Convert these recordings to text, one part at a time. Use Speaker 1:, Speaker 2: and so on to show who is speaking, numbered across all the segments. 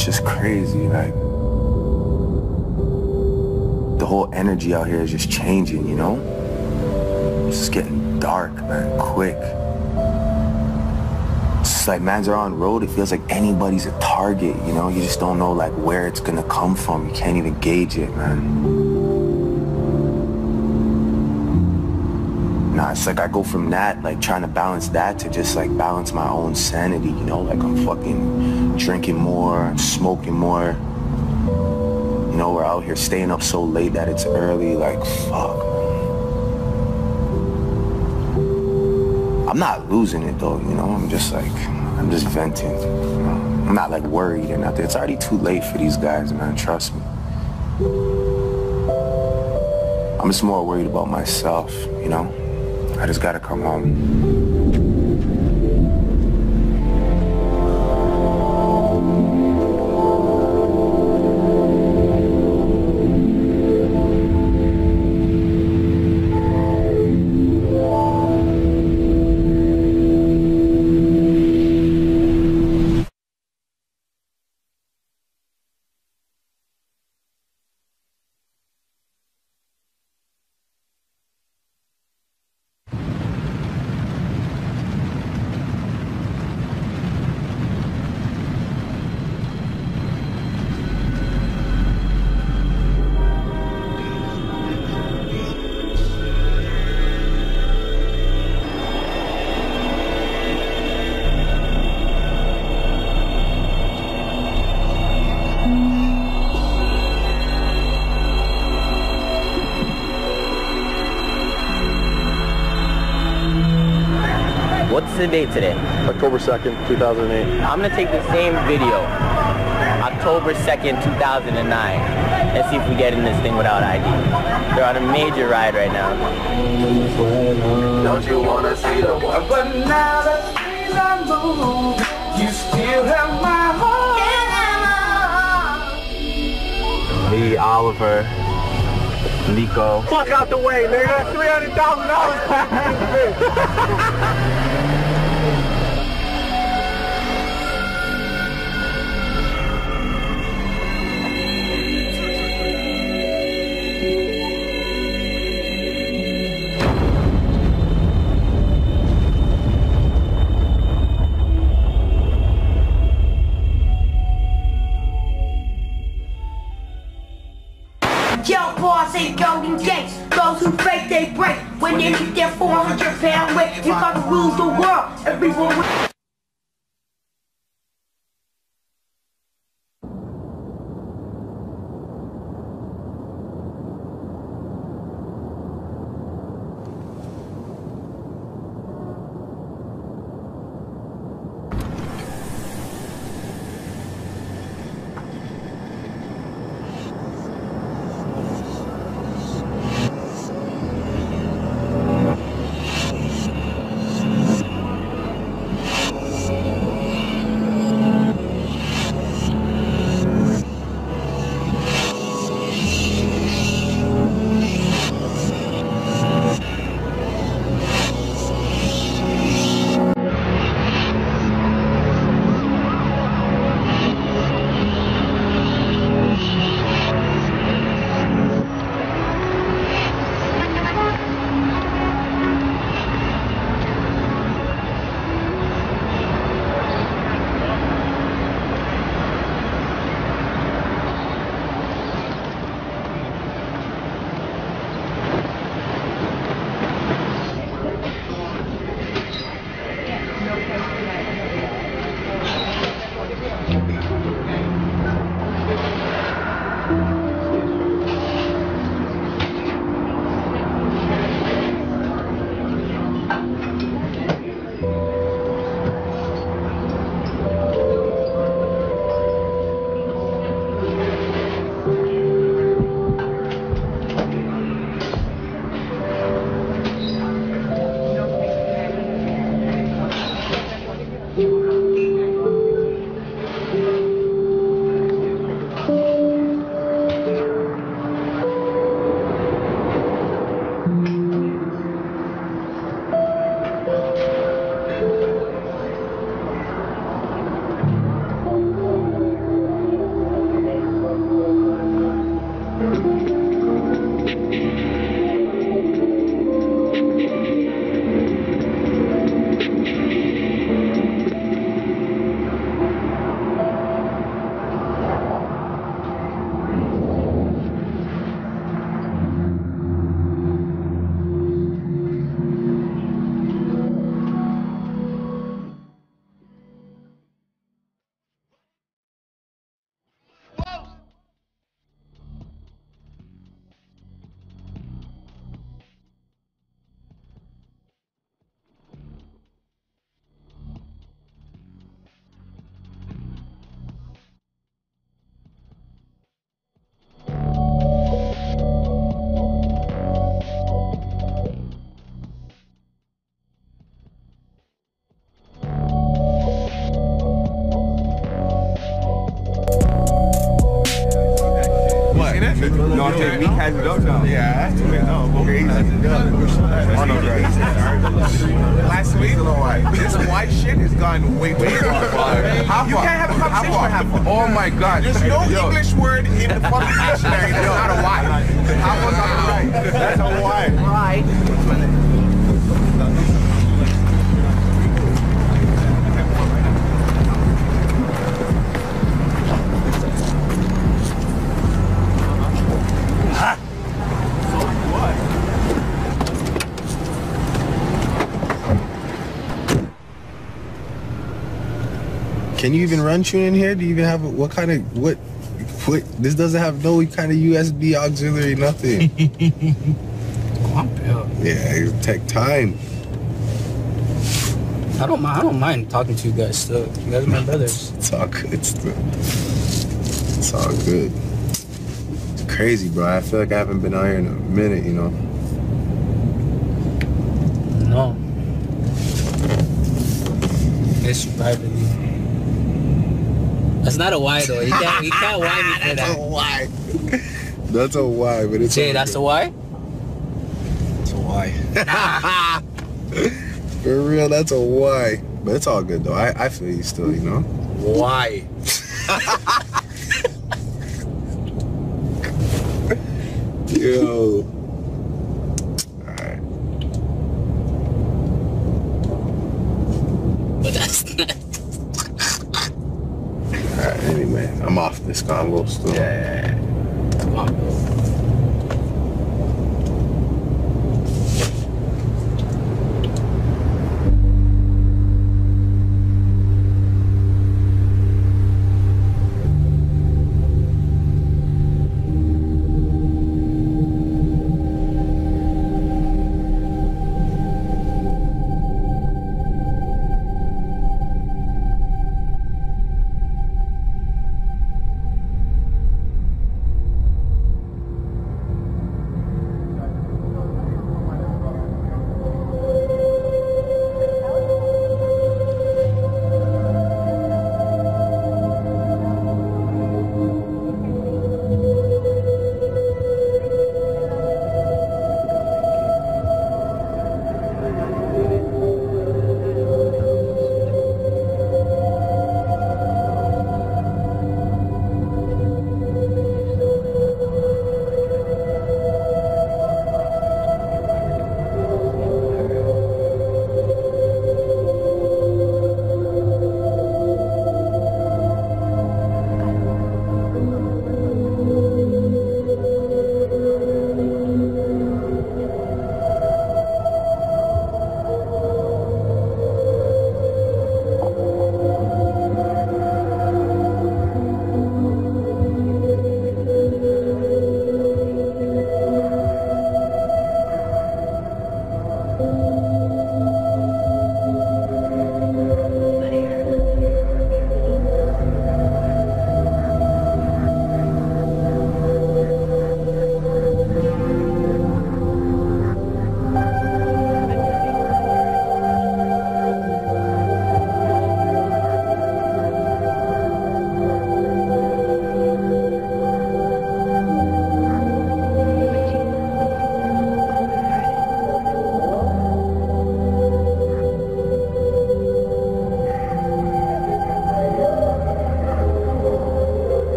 Speaker 1: it's just crazy. Like the whole energy out here is just changing, you know? It's just getting dark, man, quick. It's just like man's are on road, it feels like anybody's a target, you know? You just don't know like where it's gonna come from. You can't even gauge it, man. It's like I go from that, like trying to balance that to just like balance my own sanity, you know? Like I'm fucking drinking more, smoking more. You know, we're out here staying up so late that it's early, like fuck. I'm not losing it though, you know? I'm just like, I'm just venting. I'm not like worried or nothing. It's already too late for these guys, man, trust me. I'm just more worried about myself, you know? I just gotta come home.
Speaker 2: The date today?
Speaker 3: October 2nd, 2008.
Speaker 2: I'm gonna take the same video, October 2nd, 2009, and see if we get in this thing without ID. They're on a major ride right now.
Speaker 1: Don't you wanna see the one?
Speaker 4: But now that things are moved, you still have my heart.
Speaker 2: Lee, Oliver, Nico.
Speaker 3: Fuck out the way, nigga. $300,000.
Speaker 5: Yo, boss ain't golden gates. Those who fake, they break. When they meet their 400 pound weight, you gotta rule the world. Everyone with
Speaker 6: know what I'm saying? Meek has it up now.
Speaker 7: Yeah, that's too bad. No, crazy.
Speaker 6: No, right.
Speaker 7: Last week, this white shit has gone way, way too far. You can't have a conversation with half far.
Speaker 6: Oh my God.
Speaker 7: There's no
Speaker 6: Yo.
Speaker 7: English word in the fucking dictionary that's not a white. How was I right? That's a white.
Speaker 8: Right.
Speaker 1: Can you even run tune in here? Do you even have a, what kind of what? What this doesn't have no kind of USB auxiliary, nothing.
Speaker 4: I'm pale.
Speaker 1: yeah, it take time.
Speaker 4: I don't mind. I don't mind talking to you guys still. You guys are my brothers.
Speaker 1: It's all good. It's, it's all good. It's crazy, bro. I feel like I haven't been out here in a minute, you know.
Speaker 4: No. Miss you privately. That's not a why though. You can't. You can't why me for
Speaker 1: That's a why. That's a why, but it's
Speaker 4: Jay, that's
Speaker 1: good.
Speaker 4: a why.
Speaker 1: That's a why. For real, that's a why. But it's all good though. I, I feel you still, you know.
Speaker 4: Why?
Speaker 1: Yo. Alright.
Speaker 4: But that's not.
Speaker 1: Alright, anyway. I'm off this convo still.
Speaker 4: Yeah. Come on,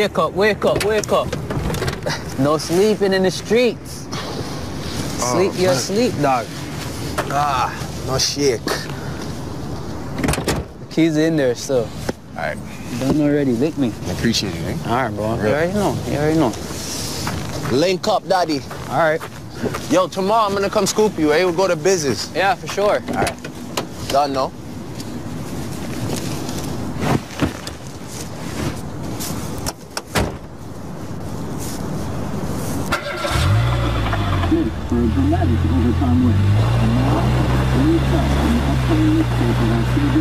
Speaker 9: Wake up, wake up, wake up. No sleeping in the streets. Sleep your sleep, dog.
Speaker 10: Ah, no shake.
Speaker 9: The Keys in there still.
Speaker 10: Alright,
Speaker 9: Done already. Lick me.
Speaker 10: I appreciate it, eh?
Speaker 9: All right, bro. You already know. You already know.
Speaker 10: Link up, daddy.
Speaker 9: All right.
Speaker 10: Yo, tomorrow I'm gonna come scoop you, eh? We'll go to business.
Speaker 9: Yeah, for sure. All right.
Speaker 10: Done, no?
Speaker 11: là avec Roger Pingouin. L'État, le premier ministre, est un CD.